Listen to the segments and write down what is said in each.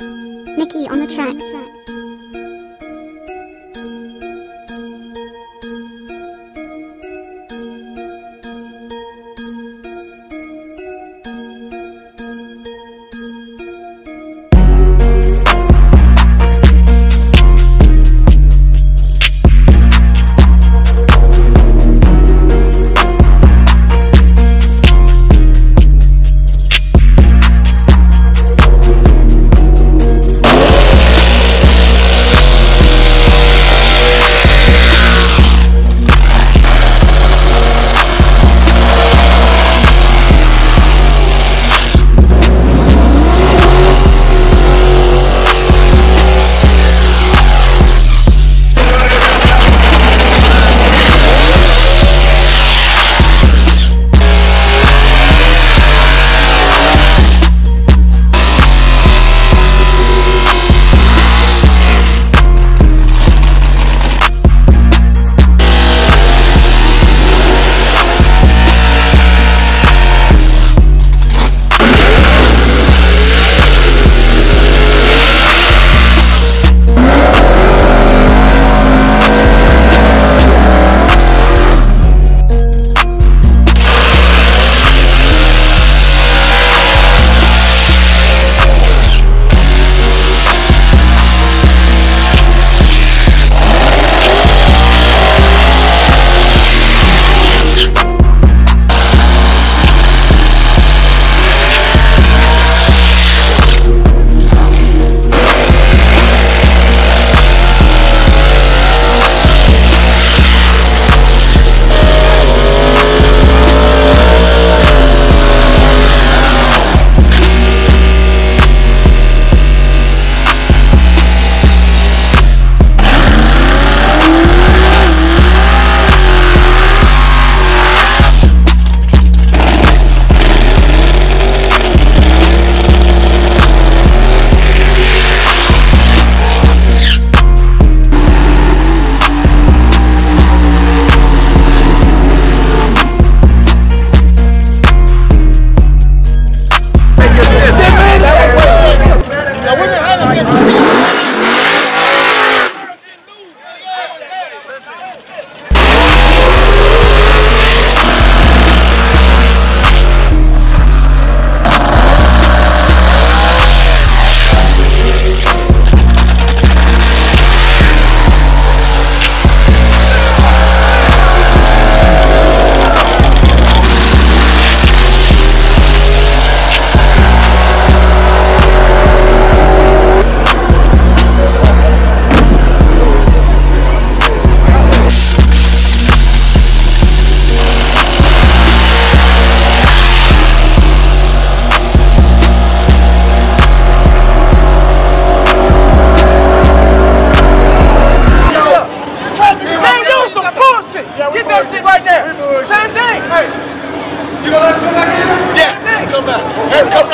mickey on the track.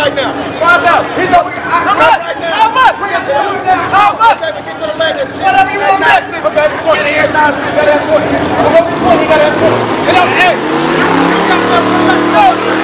right now. Find out. He's up. How much? How much? Bring it to the land. How much? Get to the land. Whatever you want, man. Okay, get in here now. You got that point. Come you get that point. get know, hey, you got something to let go.